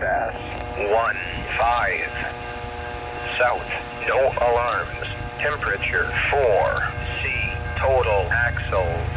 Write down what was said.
1-5. South, no alarms. Temperature 4. C. Total axles